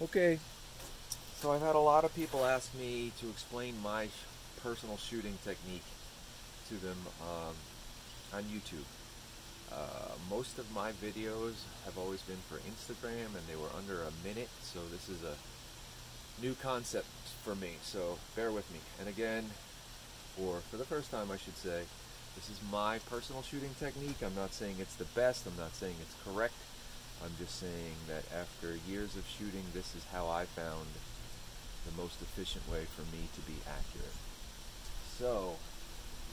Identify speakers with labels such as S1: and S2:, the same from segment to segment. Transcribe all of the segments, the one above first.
S1: Okay, so I've had a lot of people ask me to explain my personal shooting technique to them um, on YouTube. Uh, most of my videos have always been for Instagram and they were under a minute, so this is a new concept for me, so bear with me. And again, or for the first time I should say, this is my personal shooting technique. I'm not saying it's the best, I'm not saying it's correct. I'm just saying that after years of shooting, this is how I found the most efficient way for me to be accurate. So,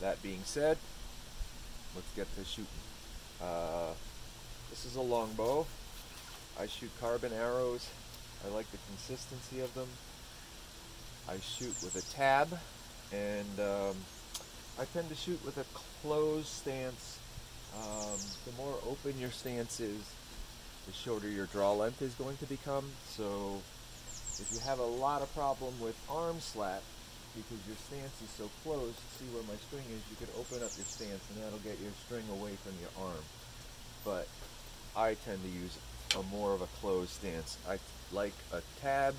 S1: that being said, let's get to shooting. Uh, this is a longbow. I shoot carbon arrows. I like the consistency of them. I shoot with a tab, and um, I tend to shoot with a closed stance. Um, the more open your stance is, shorter your draw length is going to become. So if you have a lot of problem with arm slap because your stance is so close, see where my string is, you could open up your stance and that'll get your string away from your arm. But I tend to use a more of a closed stance. I like a tab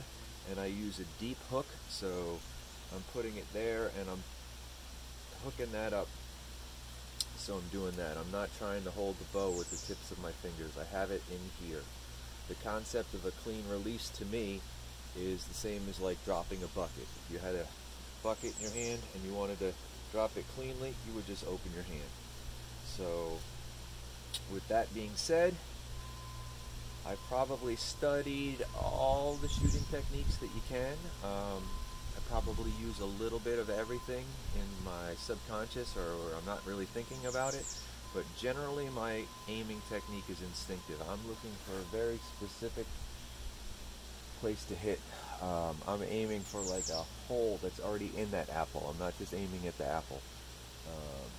S1: and I use a deep hook so I'm putting it there and I'm hooking that up so I'm doing that. I'm not trying to hold the bow with the tips of my fingers. I have it in here. The concept of a clean release to me is the same as like dropping a bucket. If you had a bucket in your hand and you wanted to drop it cleanly, you would just open your hand. So with that being said, I probably studied all the shooting techniques that you can. Um, I probably use a little bit of everything in my subconscious or, or, I'm not really thinking about it. But generally my aiming technique is instinctive. I'm looking for a very specific place to hit. Um, I'm aiming for like a hole that's already in that apple. I'm not just aiming at the apple. Um,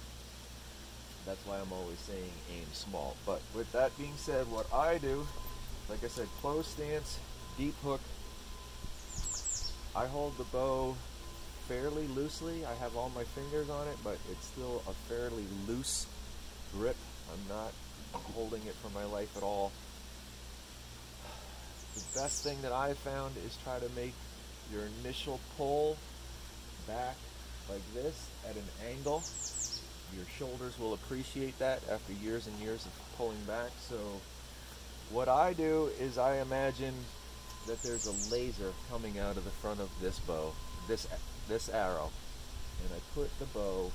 S1: that's why I'm always saying aim small. But with that being said, what I do, like I said, close stance, deep hook, I hold the bow fairly loosely. I have all my fingers on it, but it's still a fairly loose grip. I'm not holding it for my life at all. The best thing that I've found is try to make your initial pull back like this at an angle. Your shoulders will appreciate that after years and years of pulling back. So what I do is I imagine that there's a laser coming out of the front of this bow, this this arrow, and I put the bow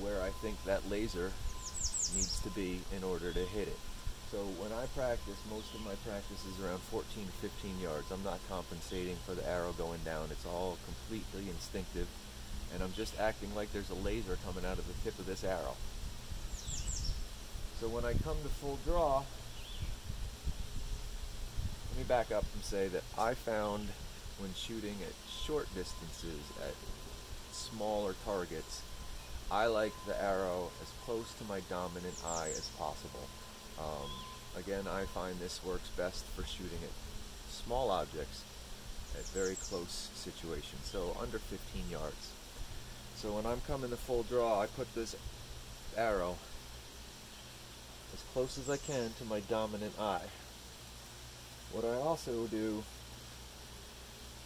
S1: where I think that laser needs to be in order to hit it. So when I practice, most of my practice is around 14 to 15 yards. I'm not compensating for the arrow going down. It's all completely instinctive, and I'm just acting like there's a laser coming out of the tip of this arrow. So when I come to full draw, let me back up and say that I found when shooting at short distances at smaller targets, I like the arrow as close to my dominant eye as possible. Um, again, I find this works best for shooting at small objects at very close situations, so under 15 yards. So when I'm coming to full draw, I put this arrow as close as I can to my dominant eye. What I also do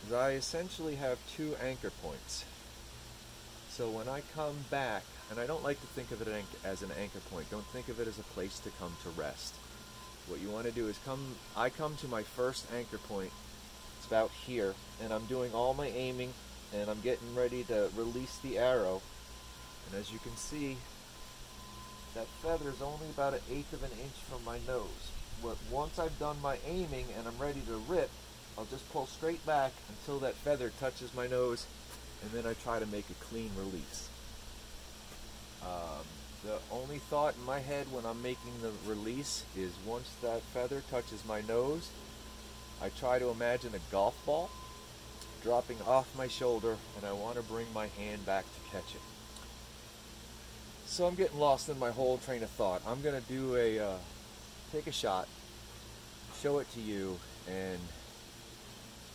S1: is I essentially have two anchor points. So when I come back, and I don't like to think of it as an anchor point, don't think of it as a place to come to rest. What you want to do is come, I come to my first anchor point, it's about here, and I'm doing all my aiming, and I'm getting ready to release the arrow. And as you can see, that feather is only about an eighth of an inch from my nose But once I've done my aiming and I'm ready to rip, I'll just pull straight back until that feather touches my nose, and then I try to make a clean release. Um, the only thought in my head when I'm making the release is once that feather touches my nose, I try to imagine a golf ball dropping off my shoulder, and I want to bring my hand back to catch it. So I'm getting lost in my whole train of thought. I'm going to do a uh, take a shot, show it to you, and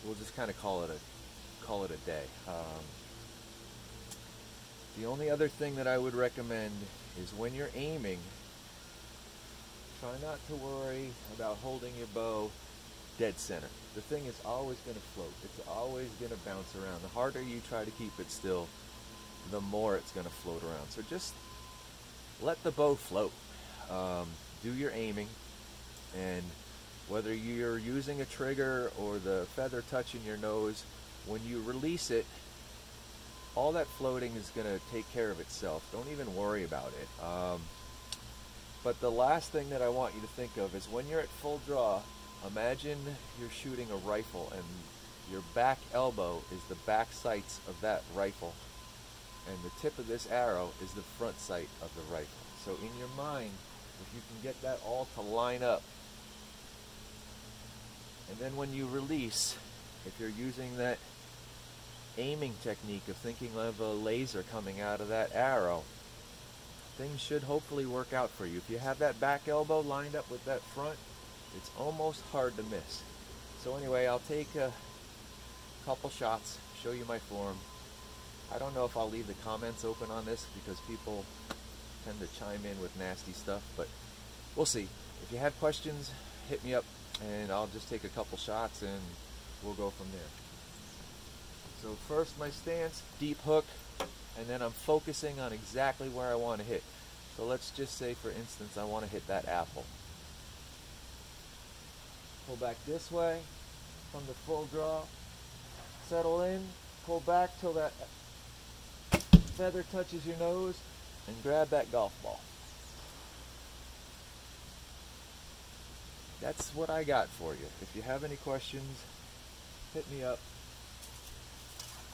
S1: we'll just kind of call it a call it a day. Um, the only other thing that I would recommend is when you're aiming, try not to worry about holding your bow dead center. The thing is always going to float. It's always going to bounce around. The harder you try to keep it still, the more it's going to float around. So just let the bow float. Um, do your aiming, and whether you're using a trigger or the feather touching your nose, when you release it, all that floating is going to take care of itself. Don't even worry about it. Um, but the last thing that I want you to think of is when you're at full draw, imagine you're shooting a rifle and your back elbow is the back sights of that rifle and the tip of this arrow is the front sight of the rifle. So in your mind, if you can get that all to line up, and then when you release, if you're using that aiming technique of thinking of a laser coming out of that arrow, things should hopefully work out for you. If you have that back elbow lined up with that front, it's almost hard to miss. So anyway, I'll take a couple shots, show you my form. I don't know if I'll leave the comments open on this because people tend to chime in with nasty stuff, but we'll see. If you have questions, hit me up and I'll just take a couple shots and we'll go from there. So first my stance, deep hook, and then I'm focusing on exactly where I want to hit. So let's just say for instance I want to hit that apple. Pull back this way from the full draw, settle in, pull back till that feather touches your nose, and grab that golf ball. That's what I got for you. If you have any questions, hit me up.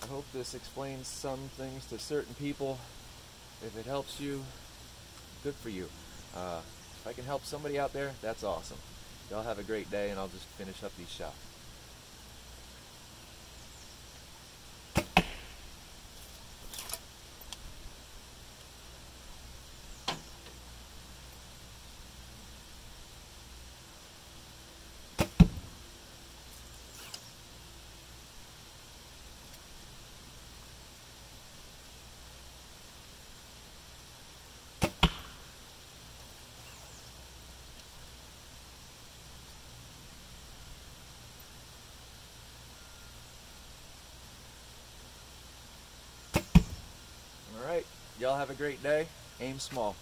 S1: I hope this explains some things to certain people. If it helps you, good for you. Uh, if I can help somebody out there, that's awesome. Y'all have a great day, and I'll just finish up these shots. All right. Y'all have a great day. Aim small.